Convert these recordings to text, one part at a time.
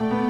こ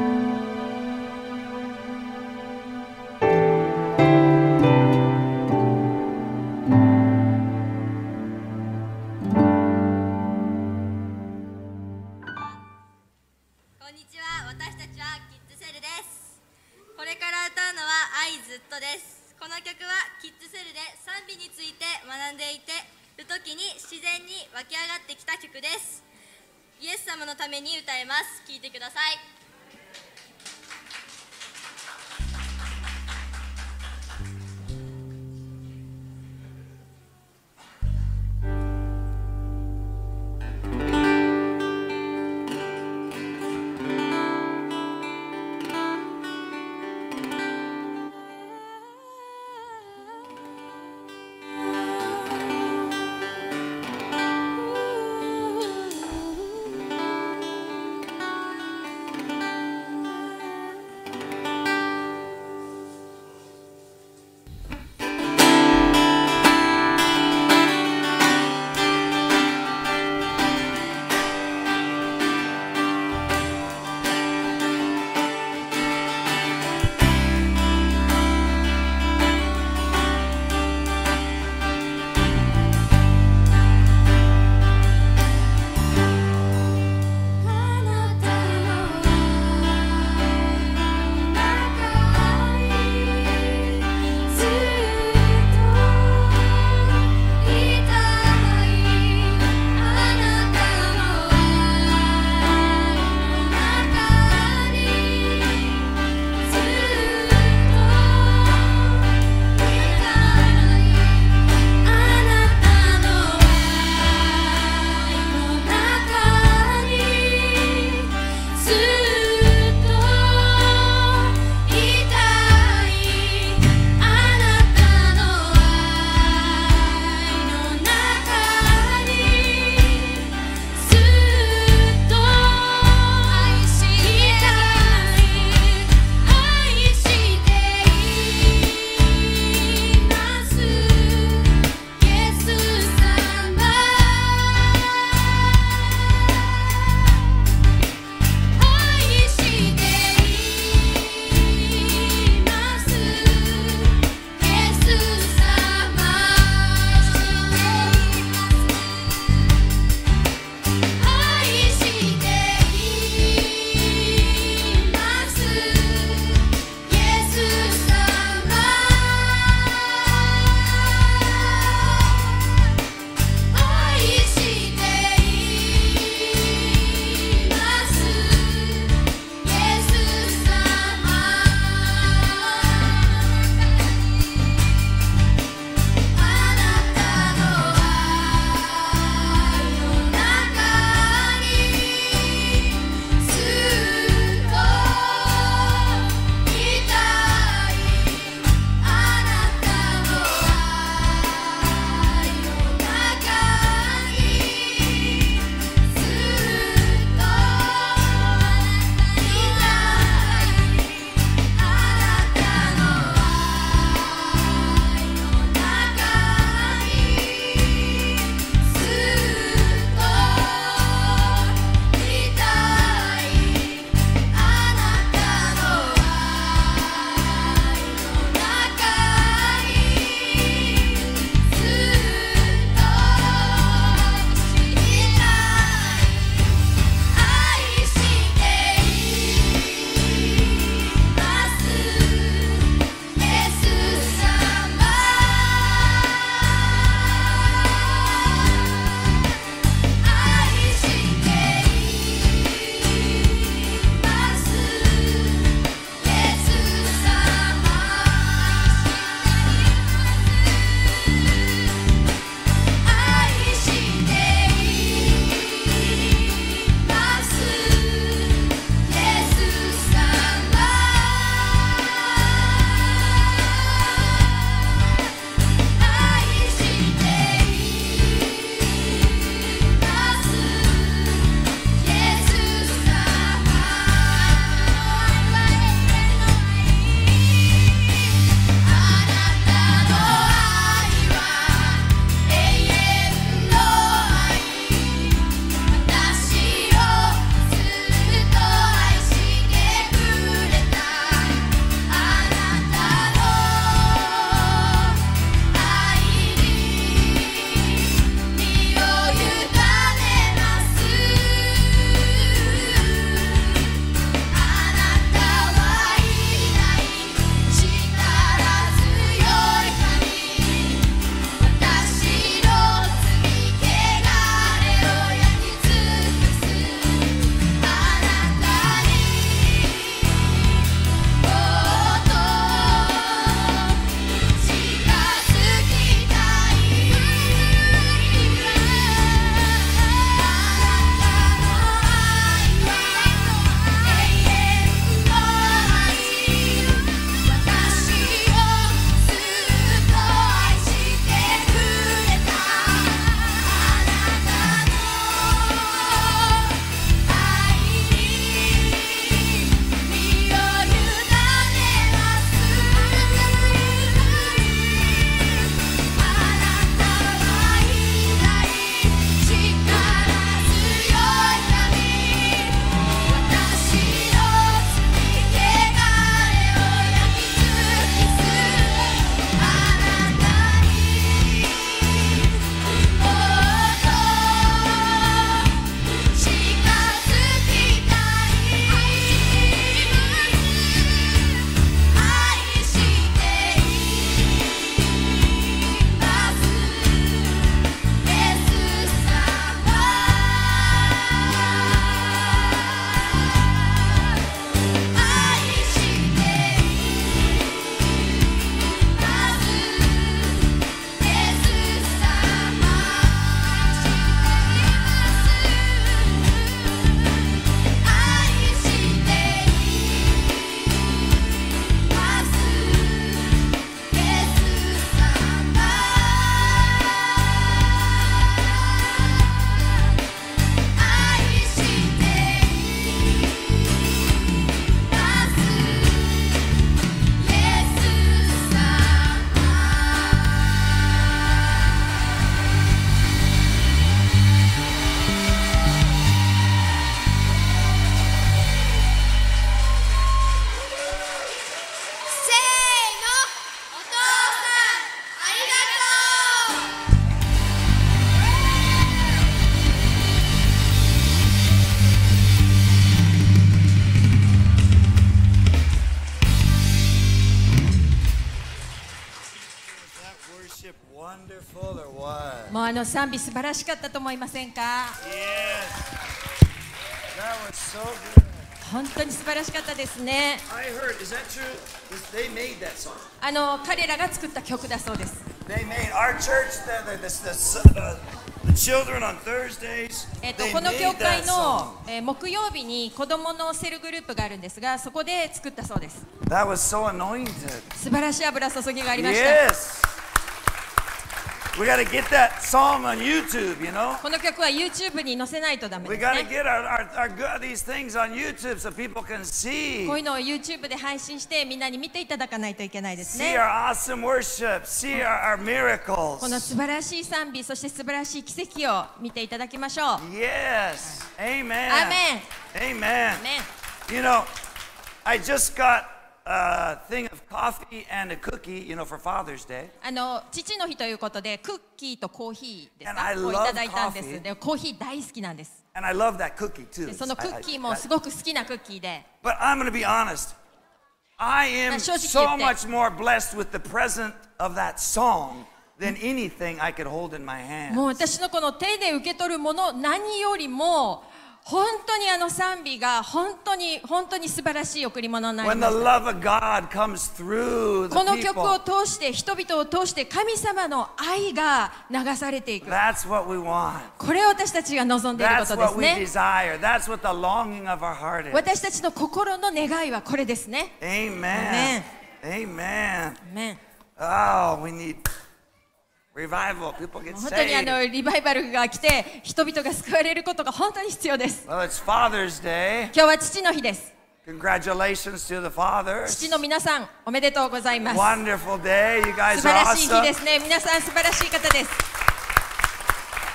もうあの賛美素晴らしかったと思いませんか？本当に素晴らしかったですね。あの彼らが作った曲だそうです。えっとこの教会の、え、木曜日に子どのセルグループがあるんですがそこで作ったそうです。素晴らしい油注ぎがありました。We got to get that song on YouTube, you know? この曲は YouTube に載せないとダメ We です got to ね get our, our, our these things on YouTube so people can こ see. ういうのを YouTube で配信してみんなに見ていただかないといけないです See ね our awesome worship. See our, our この miracles. 素晴らしい賛美そして素晴らしい奇跡を見ていただきましょう Yes. Amen. Amen. ンね You know, I just got a thing of coffee and a cookie, you know, for Father's Day. あの父の日ということでクッキーとコーヒーです And か I をい love ただいたんで coffee. すでコーヒー大好きなんです And I love that cookie too. でそのク I- I- ッキーもすごく好きなクッキーで But I'm going to be honest. I am まあ正直 so 言って much more blessed with the present of that song than anything I could hold in my hand. もう私のこの手で受け取るもの何よりも本当にあの賛美が本当に本当に素晴らしい贈り物なんです。この曲を通して人々を通して神様の愛が流されていく。これ私たちが望んでいることですね。私たちの心の願いはこれですね。Amen. Amen. 本当にあ.のリバイバルが来て人々が救われることが本当に必要です.今日は父の日です Congratulations to the fathers. 父の皆さんおめでとうございます Wonderful day. You 素 guys 晴 are らしい日 awesome. ですね皆さん素晴らしい方です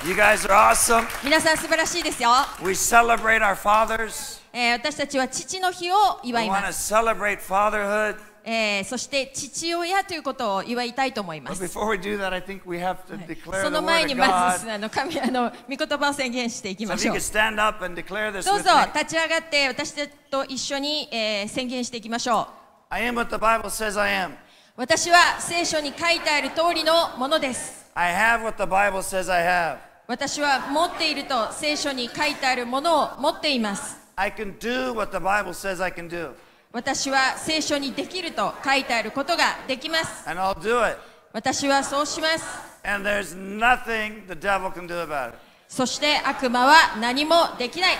You guys are awesome. 皆さん素晴らしいですよ、We celebrate our fathers. えー私たちは父の日を We 祝い want ま to す、celebrate fatherhood. え、そして父親ということを祝いたいと思います。その前にまずあの神あの御言葉を宣言していきましょう。どうぞ立ち上がって私と一緒に、え、宣言していきましょう。私は聖書に書いてある通りのものです。私は持っていると聖書に書いてあるものを持っています。私は聖書にできると書いてあることができます。私はそうします。そして悪魔は何もできない。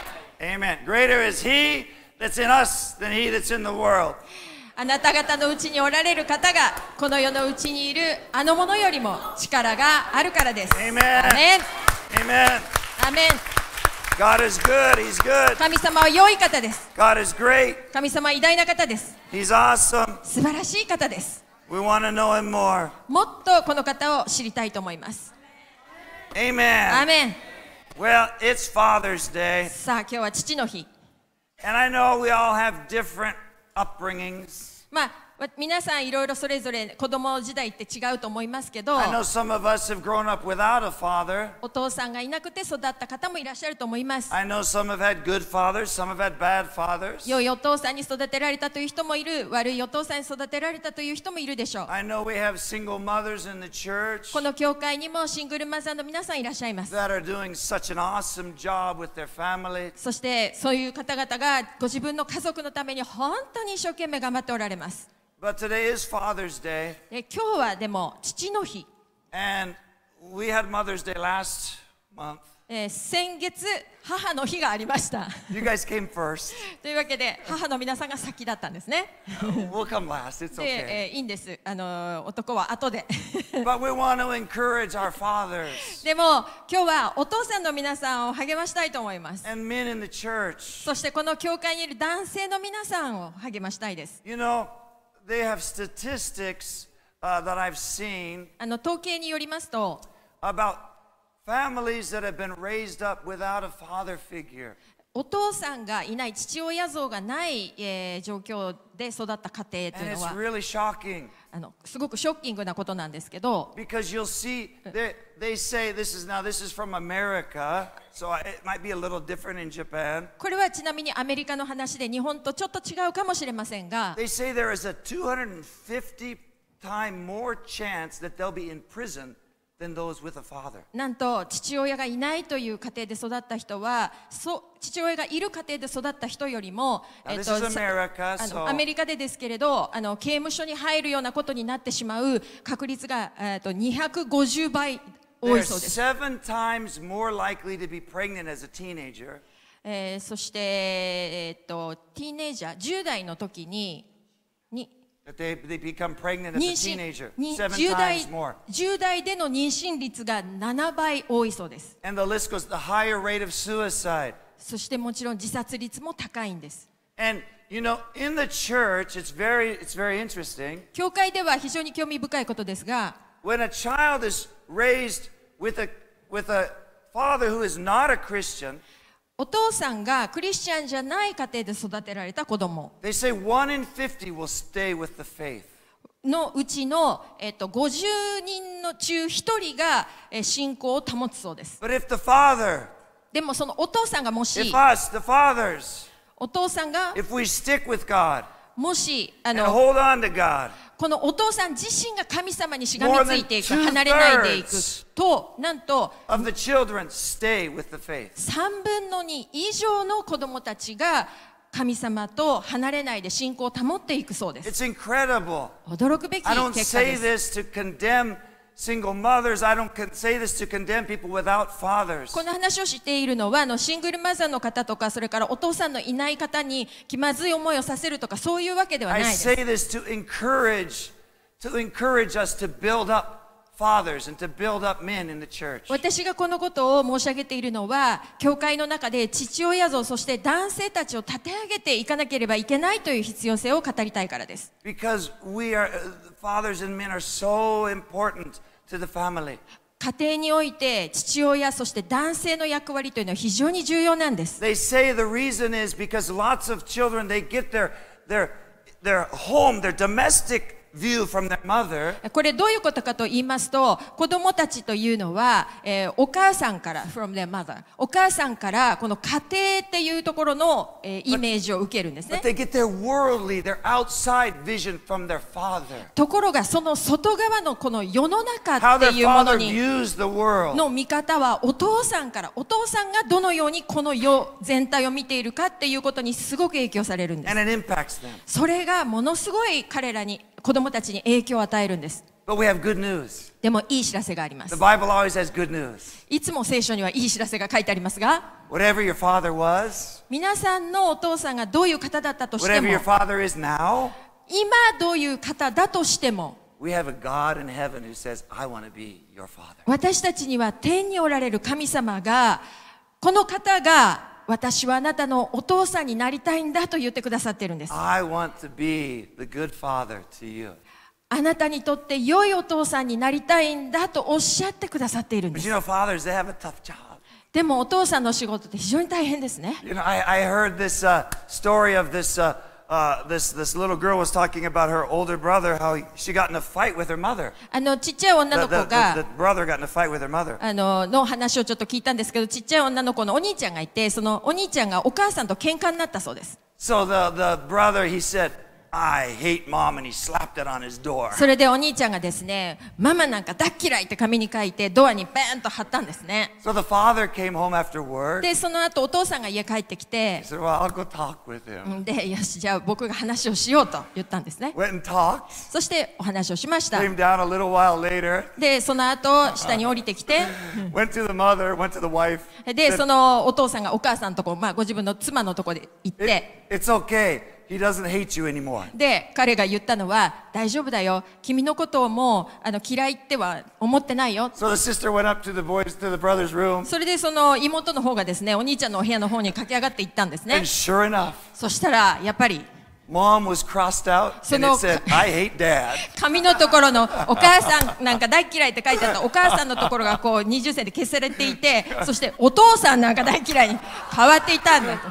あなた方のうちにおられる方がこの世のうちにいるあのものよりも力があるからです。God is good. He's good. 神様は良い方です God is great. 神様は偉大な方です He's awesome. 素晴らしい方です We want to know him more. もっとこの方を知りたいと思います Amen. アメン Well, it's Father's Day. さあ今日は父の日 And I know we all have different upbringings. まあわ皆さんいろいろそれぞれ子供時代って違うと思いますけどお父さんがいなくて育った方もいらっしゃると思います。良いお父さんに育てられたという人もいる悪いお父さんに育てられたという人もいるでしょう。この教会にもシングルマザーの皆さんいらっしゃいます。そしてそういう方々がご自分の家族のために本当に一生懸命頑張っておられます。But today is Father's Day, で今日はでも父の日、and we had Mother's Day last month. えー先月母の日がありました You guys came first. というわけで母の皆さんが先だったんですね We'll come last. It's で、okay. えーいいんですあのー男は後で But we want to encourage our fathers でも今日はお父さんの皆さんを励ましたいと思います and men in the church. そしてこの教会にいる男性の皆さんを励ましたいです You know, they have statistics uh, that I've seen あの統計によりますと about families that have been raised up without a father figure. お父さんがいない父親像がない、えー状況で育った家庭というのは really あのすごくショッキングなことなんですけど because you'll see they, they say this is now this is from America, so it might be a little different in Japan. これはちなみにアメリカの話で日本とちょっと違うかもしれませんが They say there is a 250 time more chance that they'll be in prison なんと父親がいないという家庭で育った人はそ父親がいる家庭で育った人よりも、えっと America, あのアメリカでですけれどあの刑務所に入るようなことになってしまう確率が、えっと250倍多いそうです、えーそして、えっとティーネイジャー10代の時にに they, they become pregnant as 妊 a 娠 teenager. に Seven 10代 times more. 10代での妊娠率が7倍多いそうです And the list goes the higher rate of suicide. そしてもちろん自殺率も高いんです And you know, in the church, it's very it's very interesting. 教会では非常に興味深いことですが When a child is raised with a with a father who is not a Christian, お父さんがクリスチャンじゃない家庭で育てられた子供 they say one in 50 will stay with the faith. のうちの、えっと、50人の中1人が、えー信仰を保つそうです But if the father, でもそのお父さんがもし if us, the fathers, お父さんが if we stick with God もしあ and の hold on to God, このお父さん自身が神様にしがみついていく離れないでいくとなんと of the children stay with the faith. 3分の2以上の子供たちが神様と離れないで信仰を保っていくそうです.驚くべき結果です single mothers. I don't say this to condemn people without fathers. この話をしているのはあのシングルマザーの方とかそれからお父さんのいない方に気まずい思いをさせるとかそういうわけではない I です say this to encourage, to encourage us to build up 私がこのことを申し上げているのは、教会の中で父親像、そして男性たちを立て上げていかなければいけないという必要性を語りたいからです。家庭において父親、そして男性の役割というのは非常に重要なんです。View from their mother. これどういうことかと言いますと子供たちというのは、えーお母さんから from their mother お母さんからこの家庭っていうところの、えーイメージを受けるんですね But they get their worldly, their outside vision from their father. ところがその外側のこの世の中 How っていうもの father に views the world. の見方はお父さんからお父さんがどのようにこの世全体を見ているかっていうことにすごく影響されるんです And it impacts them. それがものすごい彼らに子供たちに影響を与えるんです。でもいい知らせがあります。いつも聖書にはいい知らせが書いてありますが、皆さんのお父さんがどういう方だったとしても、今どういう方だとしても、私たちには天におられる神様が、この方が、私はあなたのお父さんになりたいんだと言ってくださってるんです。あなたにとって良いお父さんになりたいんだとおっしゃってくださっているんです。でもお父さんの仕事って非常に大変ですね。uh, this, this little girl was talking about her older brother, how he, she got in a fight with her mother. あのちっちゃい女 The, の the, 子 the, が the brother got in a fight with her mother. あのの話をちょっと聞いたんですけどちっちゃい女の子のお兄ちゃんがいてそのお兄ちゃんがお母さんと喧嘩になったそうです So the, the brother, he said, I hate mom, and he slapped it on his door. それでお兄ちゃんがですねママなんか大っ嫌いって紙に書いてドアにバーンと貼ったんですね So the father came home after work. でその後お父さんが家帰ってきて said, Well, I'll go talk with him. うんでよしじゃあ僕が話をしようと言ったんですね Went and talked. そしてお話をしました Came down a little while later. でその後下に降りてきて Went to the mother, went to the wife. でそのお父さんがお母さんのとこ、まあ、ご自分の妻のとこで行っ "It- て It's okay. He doesn't hate you anymore. で彼が言ったのは大丈夫だよ君のことをもうあの嫌いっては思ってないよ So the sister went up to the boys, to the brother's room. それでその妹の方がですねお兄ちゃんのお部屋の方に駆け上がっていったんですね And sure enough, そしたらやっぱり mom was crossed out and it said, I hate dad. 紙のところのお母さんなんか大嫌いって書いてあったお母さんのところがこう20線で消されていてそしてお父さんなんか大嫌いに変わっていたんだと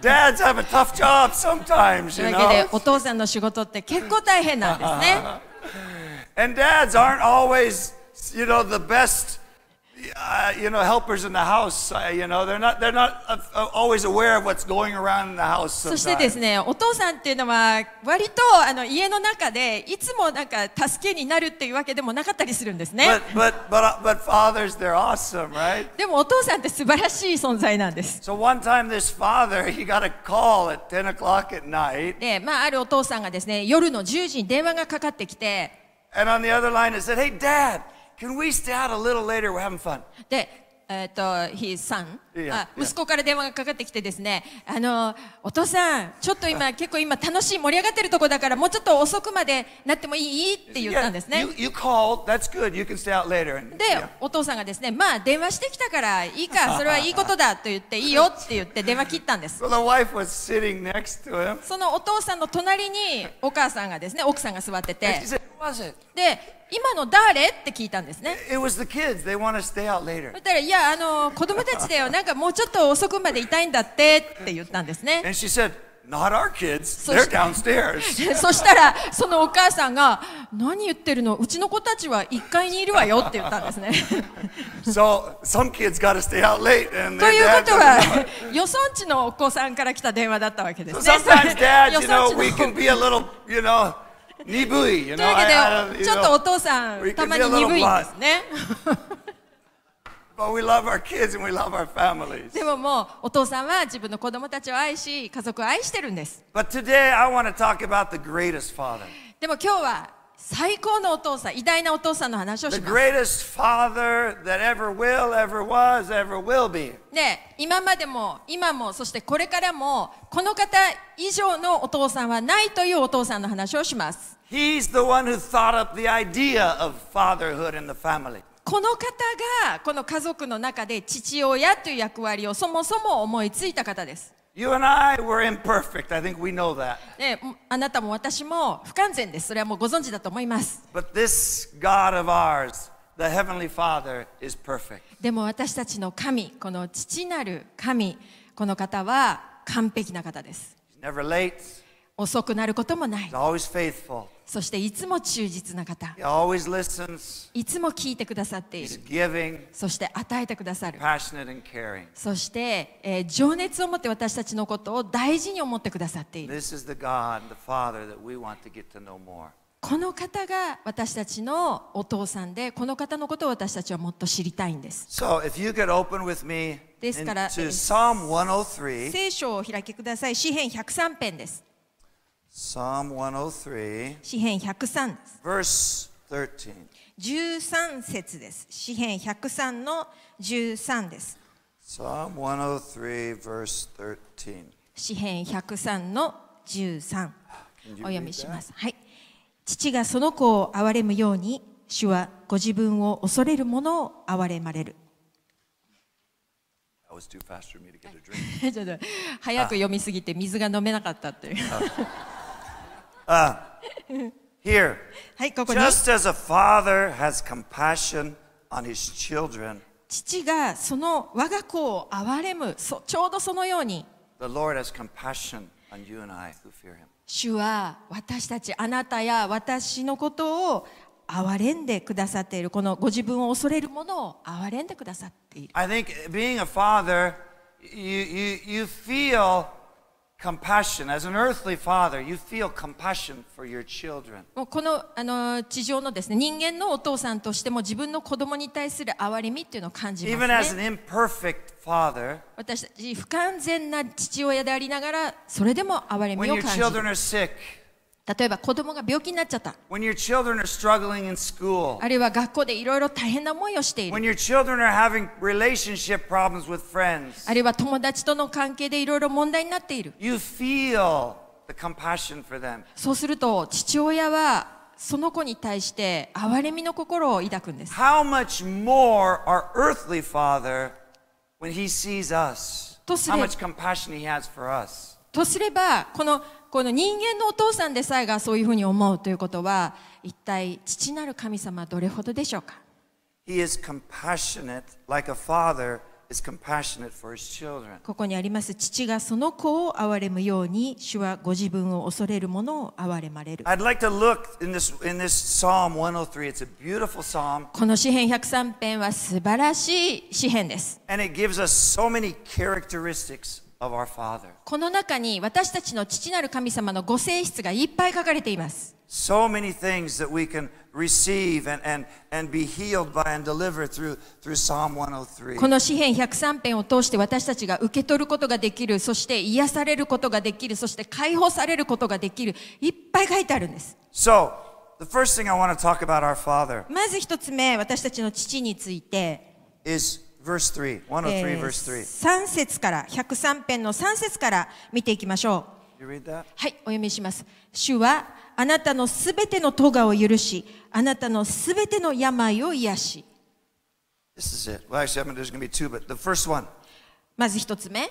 Dads have a tough job sometimes, というわけで.お父さんの仕事って結構大変なんですね And dads aren't always, you know, the best, uh, you know, helpers in the house. Uh, you know, they're not they're not uh, uh, always aware of what's going around in the house. そしてです.ね、お父さんっていうのは割とあの家の中でいつもなんか助けになるっていうわけでもなかったりするんですね。But but but uh, but fathers, they're awesome, right? でもお父さんって素晴らしい存在なんです。So one time, this father he got a call at 10 o'clock at night, で、まああるお父さんがですね、夜の10時に電話がかかってきて、and on the other line it said, "Hey, Dad, can we stay out a little later? We're having fun." で、えっ、と、his son、いやあ息子から電話がかかってきてですね、あの、お父さん、ちょっと今、結構今楽しい、盛り上がってるとこだから、もうちょっと遅くまでなってもいいって言ったんですね。you, you called. That's good. You can stay out later. And, で yeah.、お父さんがですね、まあ電話してきたからいいか、それはいいことだと言って、いいよって言って電話切ったんです。So the wife was sitting next to him, そのお父さんの隣にお母さんがですね、奥さんが座ってて and she、said, "Who was it?" で、今の誰？って聞いたんですね。そしたら、いや、あの、子供たちだよ。なんかもうちょっと遅くまでいたいんだってって言ったんですね。そしたら、そのお母さんが、何言ってるの？うちの子たちは1階にいるわよって言ったんですね。so, some ということは、予算地のお子さんから来た電話だったわけですね。So sometimes 鈍い。というわけで、ちょっとお父さん、たまに鈍いで。ももうお父さんは自分の子供たちを愛し家族を愛してるんです。でも今日は最高のお父さん、偉大なお父さんの話をします。で今までも今もそしてこれからもこの方以上のお父さんはないというお父さんの話をします。He's the one who thought up the idea of fatherhood in the family. この方がこの家族の中で父親という役割をそもそも思いついた方です。あなたも私も不完全です。それはもご存知だと思います。でも私たちの神、この父なる神、この方は完璧な方です。遅くなることもない。そしていつも忠実な方。いつも聞いてくださっている。そして与えてくださる。そして、えー、情熱を持って私たちのことを大事に思ってくださっている。この方が私たちのお父さんで、この方のことを私たちはもっと知りたいんです。ですから、聖書を開きください。詩篇103編です。Psalm 103, 詩編103です。verse 13. 13節です。詩編103の13です。Psalm 103, verse 13. 詩編103の13 you お読みします。はい。父がその子を憐れむように、主はご自分を恐れる者を憐れまれる。早く読みすぎて水が飲めなかったという。Here, はい、ここに。just as a father has compassion on his children, 父がその我が子を憐れむ、そちょうどそのように、the Lord has compassion on you and I who fear him. 主は私たち、あなたや私のことを憐れんでくださっている、このご自分を恐れるものを憐れんでくださっている。I think being a father, you, you, you feel compassion. As an earthly father, you feel compassion for your children. もうこのあの地上のですね人間のお父さんとしても自分の子供に対する憐れみっていうのを感じま Even as す an ね。imperfect father, 私たち不完全な父親でありながらそれでも憐れみ when を your 感じ children る。are sick, 例えば子供が病気になっちゃった。school, あるいは学校でいろいろ大変な思いをしている。friends, あるいは友達との関係でいろいろ問題になっている。そうすると父親はその子に対して憐れみの心を抱くんです。How much more our earthly father when he sees us? How much compassion he has for us? とすればこのこの人間のお父さんでさえがそういうふうに思うということは一体父なる神様はどれほどでしょうか He is compassionate like a father is compassionate for his children. ここにあります父がその子を憐れむように主はご自分を恐れる者を憐れまれる I'd like to look in this in this Psalm 103. It's a beautiful psalm, この詩編103編は素晴らしい詩編です and it gives us so many characteristics. この中に私たちの父なる神様のご性質がいっぱい書かれています So many things that we can receive and, and, and be healed by and deliver through, through Psalm 103. この詩編103編を通して私たちが受け取ることができるそして癒されることができるそして解放されることができるいっぱい書いてあるんです So, the first thing I want to talk about our Father まず一つ目私たちの父について is 3節から103編の3節から見ていきましょう。はい、お読みします。主はあなたのすべての咎を許し、あなたのすべての病を癒し。まず一つ目。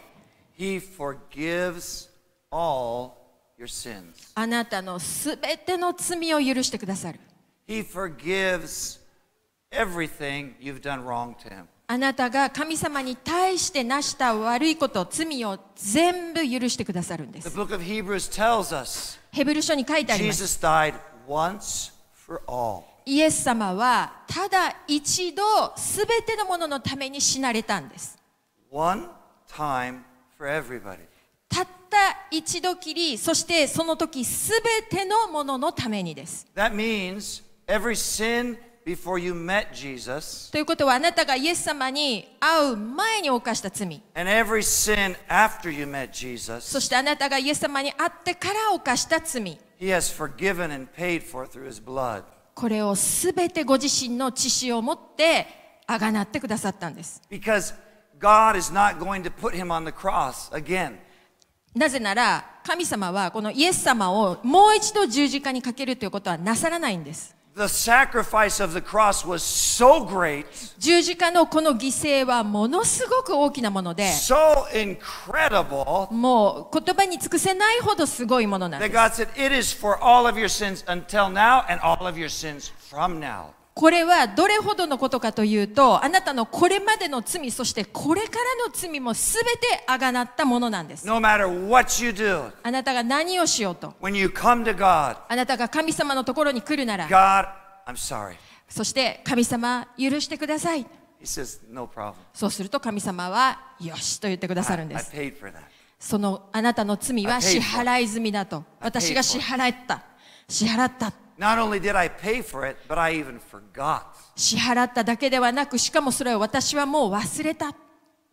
He あなたのすべての罪を許してくださる。He forgives everything you've done wrong to him. あなたが神様に対してなした悪いこと、罪を全部許してくださるんで The す。book of Hebrews tells us ヘブル書に書いてあります。Jesus died once for all. イエス様はただ一度すべてのもののために死なれたんです。One time for everybody. たった一度きり、そしてその時すべてのもののためにです。That means every sin before you met Jesus ということはあなたがイエス様に会う前に犯した罪 and every sin after you met そ Jesus, してあなたがイエス様に会ってから犯した罪 He has forgiven and paid for through His blood. これをすべてご自身の知識を持ってあがなってくださったんです Because God is not going to put Him on the cross again. なぜなら神様はこのイエス様をもう一度十字架にかけるということはなさらないんです The sacrifice of the cross was so great, 十字架のこの犠牲はものすごく大きなもので so incredible, もう言葉に尽くせないほどすごいものなんで that す God said, It is for all of your sins until now and all of your sins from now. これはどれほどのことかというとあなたのこれまでの罪そしてこれからの罪もすべてあがなったものなんです No matter what you do, あなたが何をしようと when you come to God, あなたが神様のところに来るなら God, I'm sorry. そして神様許してください He says, No problem. そうすると神様はよしと言ってくださ I, るんで I す paid for that. そのあなたの罪 I は支.払い済みだと I 私が支払った支払った Not only did I pay for it, but I even forgot. 支払っただけではなくしかもそれを私はもう忘れた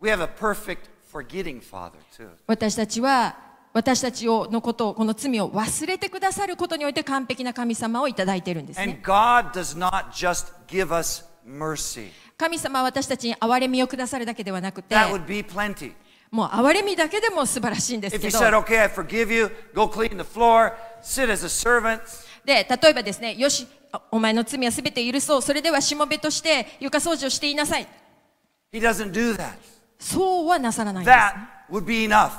We have a perfect forgetting Father, too. 私たちは私たちをのことをこの罪を忘れてくださることにおいて完璧な神様をいただいているんですね And God does not just give us mercy, 神様は私たちに憐れみをくださるだけではなくて that would be plenty. もう憐れみだけでも素晴らしいんです If けど said, Okay, I forgive you, go clean the floor, sit as a servant, で例えばですねよしあお前の罪はすべて許そうそれではしもべとして床掃除をしていなさい He doesn't do that. そうはなさらないんです That would be enough.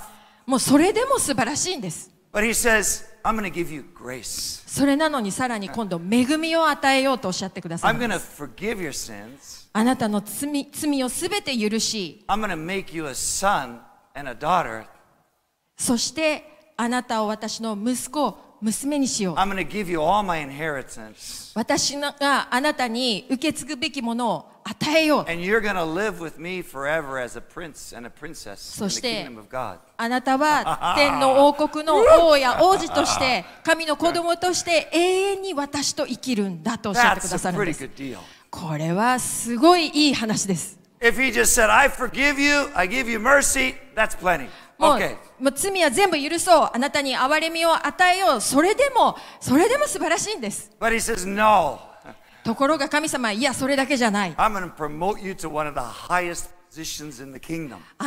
もうそれでも素晴らしいんです But He says, I'm going to give you grace. それなのにさらに今度恵みを与えようとおっしゃってくださ I'm る going to forgive your sins. あなたの罪罪をすべて許し I'm going to make you a son and a daughter. そしてあなたを私の息子娘にしよう。私があなたに受け継ぐべきものを与えよう。そして、あなたは天の王国の王や王子として、神の子供として永遠に私と生きるんだとおっしゃってくださるんです。これはすごいいい話です。もう,罪は全部許そう。あなたに憐れみを与えよう。それでも、それでも素晴らしいんです。ところが神様、いや、それだけじゃない。あ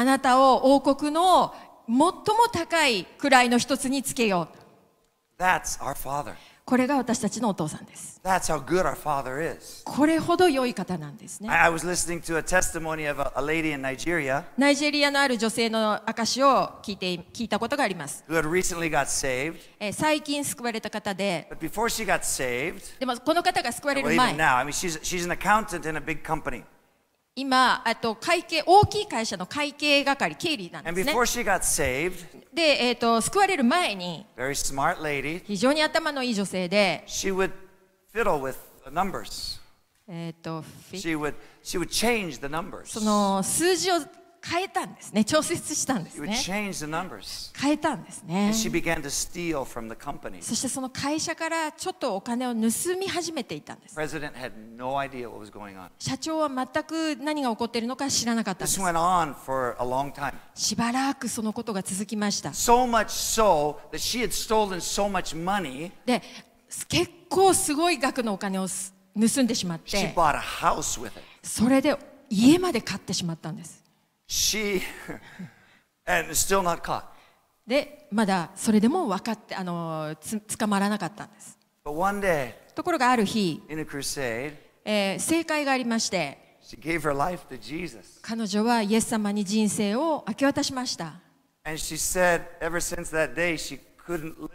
なたを王国の最も高い位の一つにつけよう。That's our father. これが私たちのお父さんです That's how good our Father is. これほど良い方なんですね I, was listening to a testimony of a, lady in Nigeria ナイジェリアのある女性の証を聞いて聞いたことがあります、who had recently got saved. えー最近救われた方で But before she got saved, でもこの方が救われ well, る even 前 now, I mean, she's, she's an accountant in a big company. 今、あと会計、大きい会社の会計係、経理なんですね。saved, で、えっ、と、救われる前に、lady, 非常に頭のいい女性で.えっ、と、フィ She would she would. その数字を変えたんですね。調節したんですね。変えたんですね。そしてその会社からちょっとお金を盗み始めていたんです。社長は全く何が起こっているのか知らなかったんです。しばらくそのことが続きました。で、結構すごい額のお金を盗んでしまって、それで家まで買ってしまったんです。She and still not caught. で、まだそれでも分かって、あの、つ捕まらなかったんです。But one day ところがある日、in a crusade, えー正解がありまして、she gave her life to Jesus. 彼女はイエス様に人生を明け渡しました。And she said ever since that day she couldn't live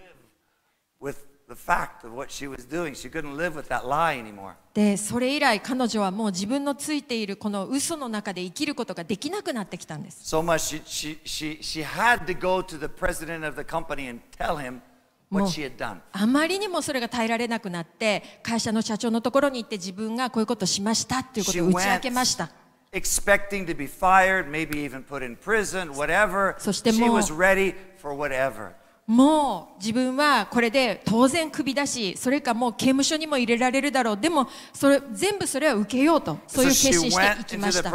でそれ以来彼女はもう自分のついているこの嘘の中で生きることができなくなってきたんです So much she, she, she, she had to go to the president of the company and tell him what Mo- she had done. あまりにもそれが耐えられなくなって会社の社長のところに行って自分がこういうことをしましたっていうことを打ち明けました expecting to be fired, maybe even put in prison, whatever. そしてもう- She was ready for whatever. もう自分はこれで当然クビだしそれかもう刑務所にも入れられるだろうでもそれ全部それは受けようとそういう決心していきました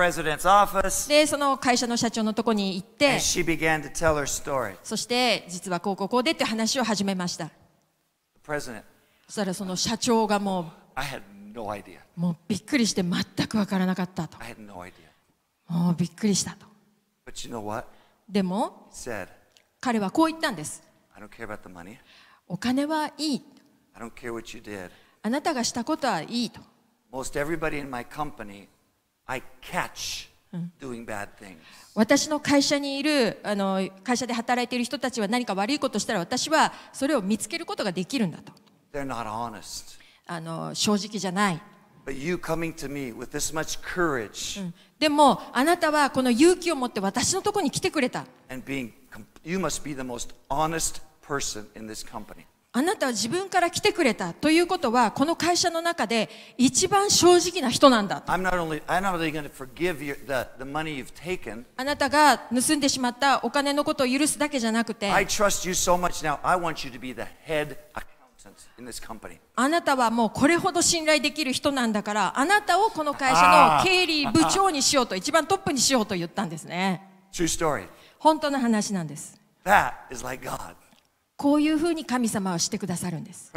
でその会社の社長のところに行って.そして実はこうこうこうでって話を始めましたそしたらその社長がもう.もうびっくりして全くわからなかったと。もうびっくりしたと。でも彼はこう言ったんです。I don't care about the money. お金はいい。I don't care what you did. あなたがしたことはいいと。Most everybody in my company, I catch doing bad things. 私の会社にいるあの会社で働いている人たちは何か悪いことしたら私はそれを見つけることができるんだと。They're not honest. あの正直じゃない。But you coming to me with this much courage でもあなたはこの勇気を持って私のところに来てくれた。and being, You must be the most honest person in this company. あなたは自分から来てくれたということはこの会社の中で一番正直な人なんだ only, taken, あなたが盗んでしまったお金のことを許すだけじゃなくて、so、あなたはもうこれほど信頼できる人なんだからあなたをこの会社の経理部長にしようと一番トップにしようと言ったんですね。本当の話なんです。That is like God. こういうふうに神様はしてくださるんです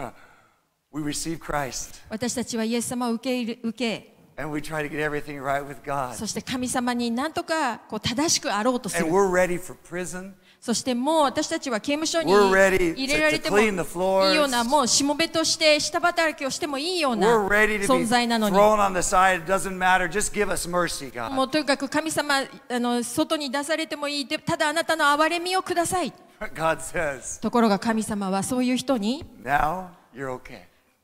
We receive Christ 私たちはイエス様を受け入れ受け and we try to get everything right with God. そして神様に何とかこう正しくあろうとす And る we're ready for prison. そしてもう私たちは刑務所に入れられてもいいような、もうしもべとして下働きをしてもいいような存在なのに。もうとにかく神様、あの外に出されてもいい、ただあなたの憐れみをください。ところが神様はそういう人に、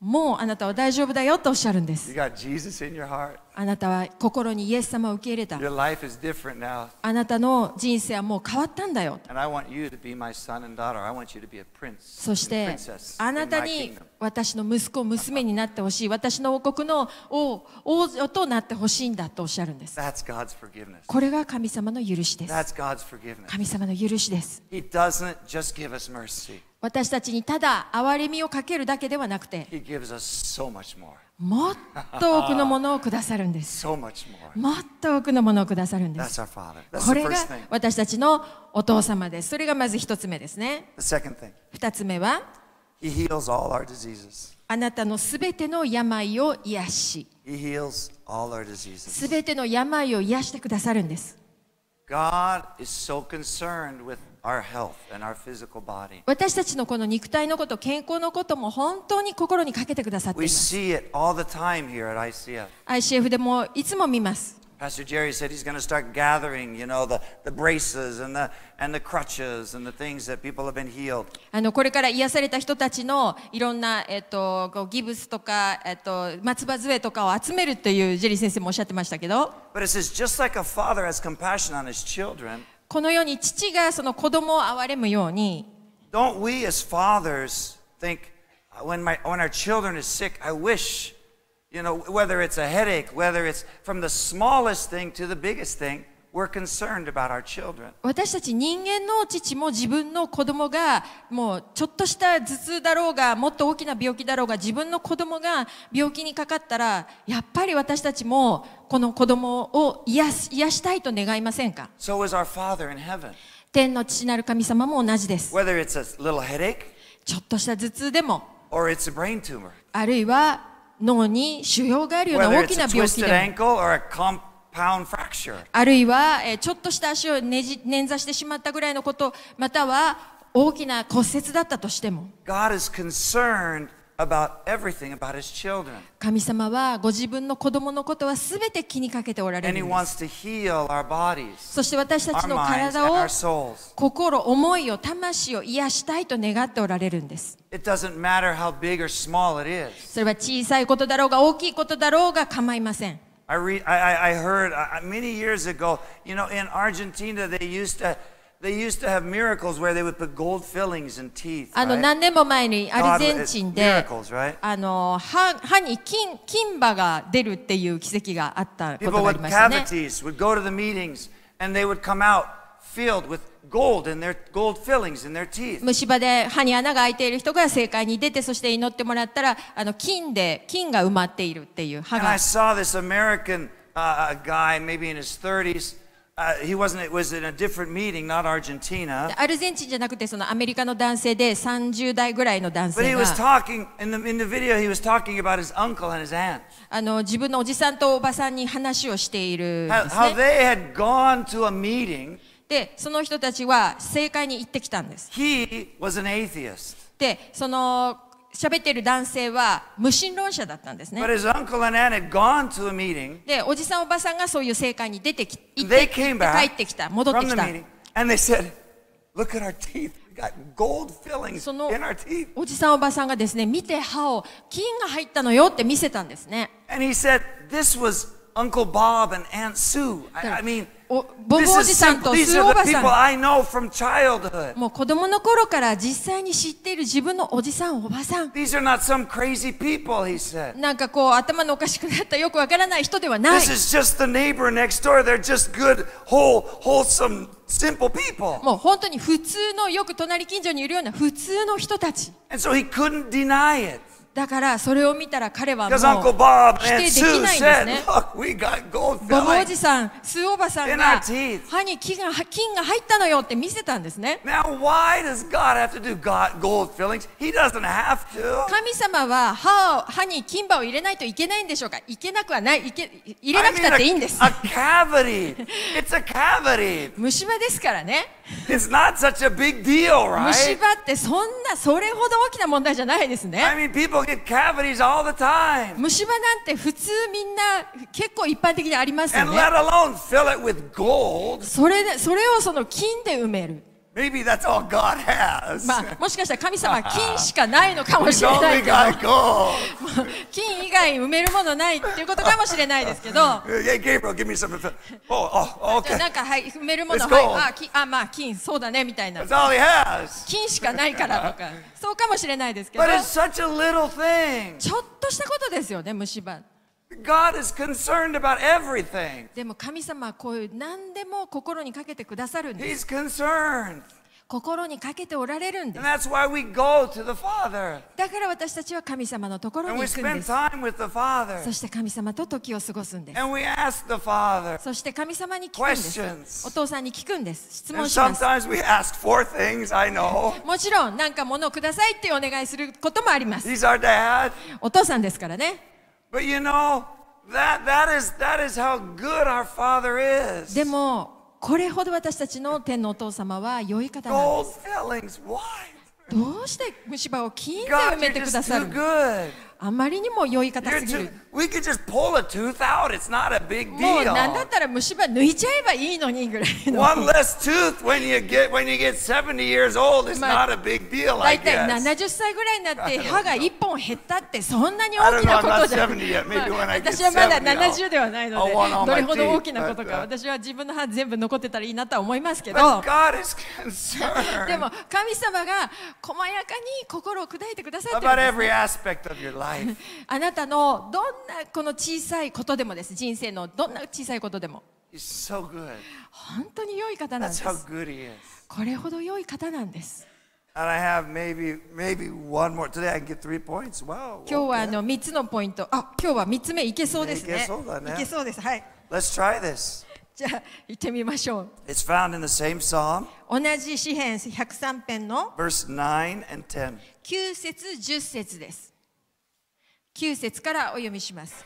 もうあなたは大丈夫だよとおっしゃるんです。あなたは心にイエス様を受け入れた。あなたの人生はもう変わったんだよ。そしてあなたに私の息子、娘になってほしい。私の王国の王,王女となってほしいんだとおっしゃるんです。これが神様の許しです。神様の許しです。私たちにただ憐れみをかけるだけではなくて、もっと多くのものをくださるんです。もっと多くのものをくださるんです。これが私たちのお父様です。それがまず一つ目ですね。二つ目は、あなたのすべての病を癒し、すべての病を癒してくださるんです。God is so concerned with 私たちのこの肉体のこと健康のことも本当に心にかけてくださっています ICF. でもいつも見ます Pastor Jerry said he's going to start gathering, you know, the, the braces and the, and the crutches and the things that people have been healed. あのこれから癒された人たちのいろんな、えっと、こうギブスとか、えっと、松葉杖とかを集めるっていうジェリー先生もおっしゃってましたけど But it says, just like a father has compassion on his children, このように父がその子供を憐れむように don't we as fathers think, when, my, when our children is sick, I wish, you know, whether it's a headache, whether it's from the smallest thing to the biggest thing, 私たち人間の父も自分の子供がもうちょっとした頭痛だろうがもっと大きな病気だろうが自分の子供が病気にかかったらやっぱり私たちもこの子供を癒す癒したいと願いませんか？So. 天の父なる神様も同じです。Whether it's a little headache ちょっとした頭痛でも or it's a brain tumor, あるいは脳に腫瘍があるような大きな病気でもあるいは、え、ちょっとした足を捻挫してしまったぐらいのこと、または大きな骨折だったとしても。神様はご自分の子供のことはすべて気にかけておられるす。そして私たちの体を、心、思いを、魂を癒したいと願っておられるんです。それは小さいことだろうが、大きいことだろうが構いません。I, re- I, I- I heard uh, many years ago, you know, in Argentina, they used to, they used to have miracles where they would put gold fillings in teeth. あの right? 何年も前にアルゼンチンで Miracles, right? あの歯歯に金金歯が出るっていう奇跡があったこと People があり with ましたね cavities would go to the meetings and they would come out filled with gold in their gold fillings in their teeth. 虫歯で歯に穴が開いている人が正解に出てそして祈ってもらったらあの金で金が埋まっているっていう歯 And が I saw this American uh, uh, guy, maybe in his 30s. Uh, he wasn't, it was in a different meeting, not Argentina. アルゼンチンじゃなくてそのアメリカの男性で30代ぐらいの男 But he 性 was が talking, in the, in the video, he was talking about his uncle and his aunt. あの自分のおじさんとおばさんに話をしているん How, です how ね they had gone to a meeting. でその人たちは正解に行ってきたんです He was an atheist. でその喋っている男性は無神論者だったんですね But his uncle and aunt had gone to a meeting でおじさんおばさんがそういう正解に出てき行って帰ってきた戻ってきた meeting and they said, Look at our teeth. We got gold fillings その.おじさんおばさんがですね見て歯を金が入ったのよって見せたんですね And he said, This was Uncle Bob and Aunt Sue. I, I mean, ボブおじさんとスローバさん。もう子供の頃から実際に知っている自分のおじさん、おばさん。なんかこう頭のおかしくなったよくわからない人ではない。もう本当に普通のよく隣近所にいるような普通の人たち。だからそれを見たら彼はもう否定できないんですね。ボおじさん、スーおばさんが歯に金が,金が入ったのよって見せたんですね。神様は歯,を歯に金歯を入れないといけないんでしょうか？いけなくはない,いけ。入れなくたっていいんです。虫歯ですからね。虫歯ってそんな、それほど大きな問題じゃないですね。虫歯なんて普通みんな結構一般的にありますよね。それ,それをその金で埋める。Maybe that's all God has. まあもしかしたら神様は金しかないのかもしれないけど. 金以外埋めるものないっていうことかもしれないですけど Gabriel, give me some. Oh, oh. なんかはい埋めるものはい.あきあまあ金そうだねみたいな That's all he has. 金しかないからとかそうかもしれないですけど But it's such a little thing. ちょっとしたことですよね虫歯でも神様はこういう何でも心にかけてくださるんです。心にかけておられるんです。だから私たちは神様のところに行くんです。そして神様と時を過ごすんです。そして神様に聞くんです。お父さんに聞くんです。質問します。Things, もちろん何かものをくださいってお願いすることもあります。お父さんですからね。But you know, that, that, is, that is how good our Father is. これほど私たちの天のお父様は良い方です。どうして虫歯を金で埋めてくださるあまりにも良い方すぎる。We could just pull a tooth out. It's not a big もうなんだっ deal. たら虫歯抜いちゃえばいいのにぐらいの One less tooth when you get when you get 70 years old is not a big deal, 体 guess. 70歳ぐらいになって歯が1本減ったってそんなに I 大 don't き know, なことじゃ70 yet. Maybe when I get 私はまだ 70, I'll- 70ではないのでどれほど大きなことか uh, 私は自分の歯全部残ってたらいいなとは思いますけどでも神様が細やかに心を砕いてくださってる about んです every aspect of your life. あなたのどんなこの小さいことでもです。人生のどんな小さいことでも、本当に良い方なんです。これほど良い方なんです。今日はあの3つのポイント。あ今日は3つ目いけそうですね,いけ,そうだね.いけそうです。はい。じゃあ行ってみましょう。同じ詩編103編の九 9, 10. 9節10節です。9節からお読みします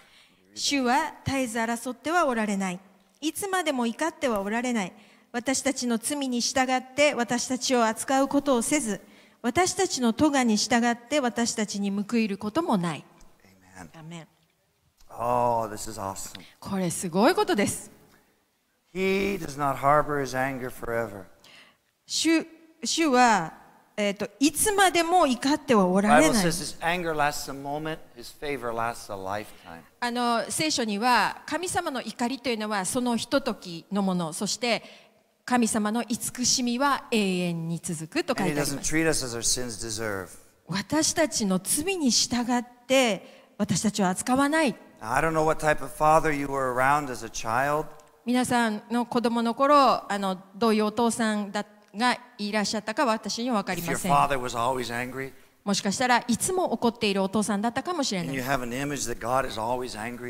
主は絶えず争ってはおられないいつまでも怒ってはおられない私たちの罪に従って私たちを扱うことをせず私たちの咎に従って私たちに報いることもない Amen. Oh, this is awesome. これすごいことです He does not harbor his anger forever. 主主は、えー、といつまでも怒ってはおられない。あの聖書には神様の怒りというのはそのひとときのもの、そして神様の慈しみは永遠に続くと書いてあります。私たちの罪に従って私たちを扱わない。皆さんの子供の頃あの、どういうお父さんだったがいらっしゃったか私には分かりません。もしかしたらいつも怒っているお父さんだったかもしれない。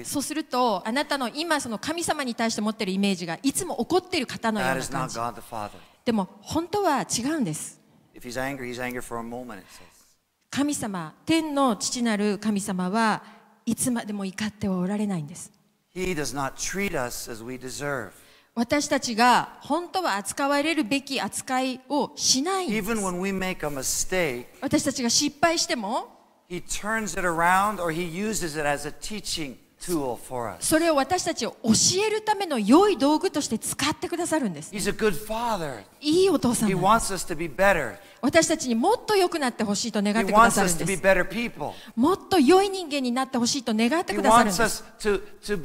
そうすると、あなたの今その神様に対して持っているイメージがいつも怒っている方のような感でも本当は違うんです。神様、天の父なる神様はいつまでも怒ってはおられないんです。私たちが本当は扱われるべき扱いをしない。私たちが失敗しても、それを私たちを教えるための良い道具として使ってくださるんです、いいお父さん。私たちにもっと良くなってほしいと願ってくださいん。もっと良い人間になってほしいと願ってくださるんです。To, to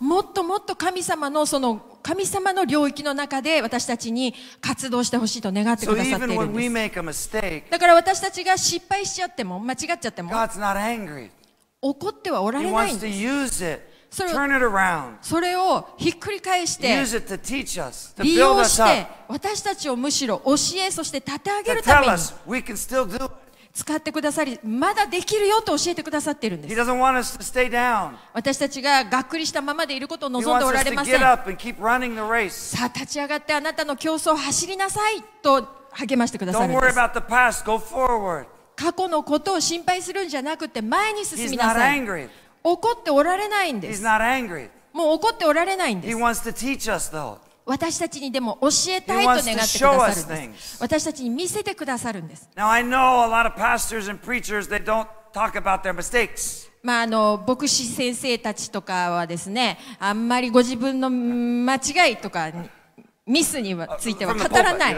もっともっと神様のその神様の領域の中で私たちに活動してほしいと願ってください。だから私たちが失敗しちゃっても、間違っちゃっても、怒ってはおられないんです。それをひっくり返して、利用して、私たちをむしろ教え、そして立て上げるために使ってくださり、まだできるよと教えてくださっているんです。私たちががっくりしたままでいることを望んでおられません。さあ、立ち上がってあなたの競争を走りなさいと励ましてください。過去のことを心配するんじゃなくて、前に進みなさい。怒っておられないんで He's す not angry. もう怒っておられないんで He す wants to teach us, though. 私たちにでも教えたいと願ってくださるん He です.私たちに見せてくださるんです Now, I know a lot of pastors and preachers, they don't talk about their mistakes. まあ、あの牧師先生たちとかはですねあんまりご自分のうん間違いとかミスについては語らない。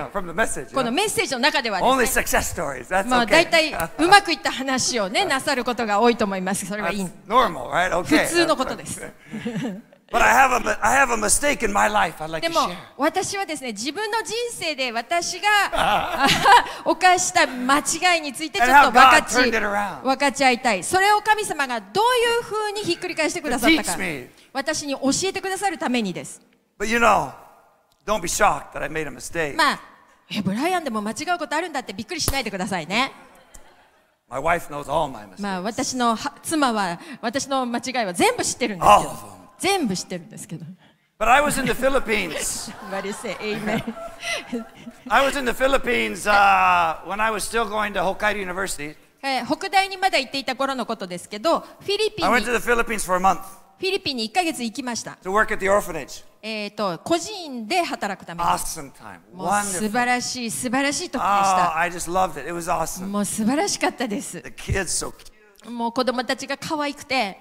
このメッセージの中ではですね。まあ大体うまくいった話をね、なさることが多いと思います。それはいい。普通のことです。でも私はですね、自分の人生で私が 犯した間違いについてちょっと分かち、分かち合いたい。それを神様がどういうふうにひっくり返してくださるか。私に教えてくださるためにです。Don't be shocked that I made a mistake. まあえブライアンでも間違うことあるんだってびっくりしないでくださいね My wife knows all my mistakes. まあ私のは妻は私の間違いは全部知ってるんです All け of ど them. 全部知ってるんですけど But I was in the Philippines. What is it? Amen. I was in the Philippines uh, when I was still going to Hokkaido University. えー北大にまだ行っていた頃のことですけどフィリピ I ン went に to the Philippines for a month. フィリピンに1ヶ月行きました。to work at the orphanage. えっ、と、個人で働くために。Awesome time. もう素.晴らしい、素晴らしい時でし Oh, た。I just loved it. It was awesome. もう素晴らしかったです。The kids so cute. もう子供たちが可愛くて、